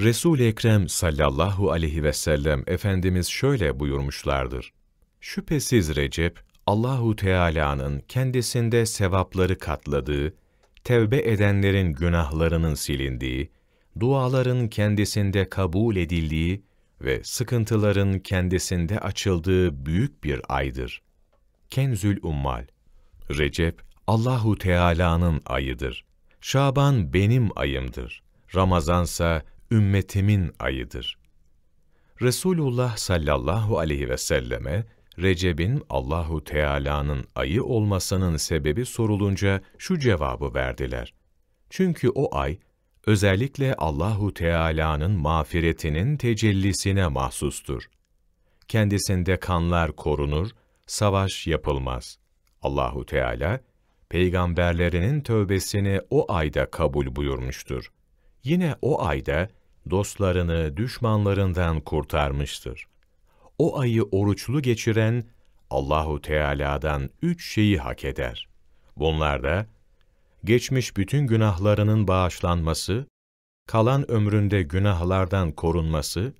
Resul-i Ekrem sallallahu aleyhi ve sellem Efendimiz şöyle buyurmuşlardır. Şüphesiz Recep, Allahu Teala'nın kendisinde sevapları katladığı, tevbe edenlerin günahlarının silindiği, duaların kendisinde kabul edildiği ve sıkıntıların kendisinde açıldığı büyük bir aydır. Kenzül Ummal Recep, Allahu Teala'nın ayıdır. Şaban benim ayımdır. Ramazansa ümmetimin ayıdır. Resulullah sallallahu aleyhi ve selleme Recep'in Allahu Teala'nın ayı olmasının sebebi sorulunca şu cevabı verdiler. Çünkü o ay özellikle Allahu Teala'nın mağfiretinin tecellisine mahsustur. Kendisinde kanlar korunur, savaş yapılmaz. Allahu Teala peygamberlerinin tövbesini o ayda kabul buyurmuştur. Yine o ayda dostlarını düşmanlarından kurtarmıştır. O ayı oruçlu geçiren Allahu Teala'dan üç şeyi hak eder. Bunlar da geçmiş bütün günahlarının bağışlanması, kalan ömründe günahlardan korunması,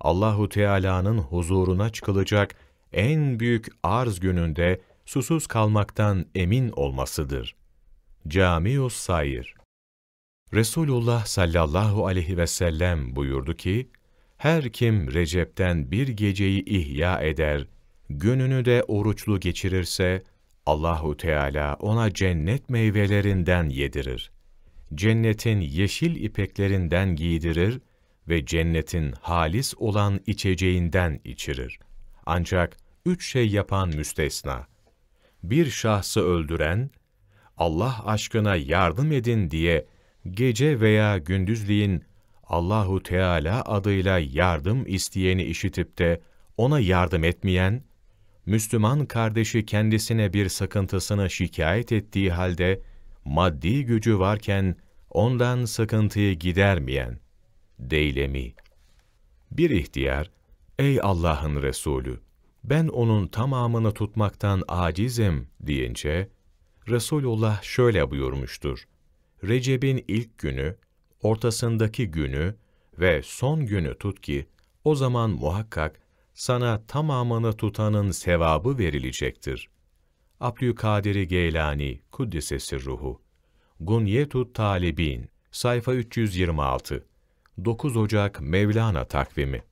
Allahu Teala'nın huzuruna çıkılacak en büyük arz gününde susuz kalmaktan emin olmasıdır. Camius Sayr Resulullah sallallahu aleyhi ve sellem buyurdu ki, her kim Recep'ten bir geceyi ihya eder, gününü de oruçlu geçirirse, Allahu Teala ona cennet meyvelerinden yedirir. Cennetin yeşil ipeklerinden giydirir ve cennetin halis olan içeceğinden içirir. Ancak üç şey yapan müstesna. Bir şahsı öldüren, Allah aşkına yardım edin diye gece veya gündüzliğin Allahu Teala adıyla yardım isteyeni işitip de ona yardım etmeyen, Müslüman kardeşi kendisine bir sıkıntısını şikayet ettiği halde, maddi gücü varken ondan sıkıntıyı gidermeyen, Deylemi. Bir ihtiyar, ey Allah'ın Resulü, ben onun tamamını tutmaktan acizim deyince, Resulullah şöyle buyurmuştur. Recep'in ilk günü, ortasındaki günü ve son günü tut ki, o zaman muhakkak sana tamamını tutanın sevabı verilecektir. Abdülkadir Geylani, Kuddisesi Ruhu, Gunyetut Talibin, sayfa 326, 9 Ocak Mevlana takvimi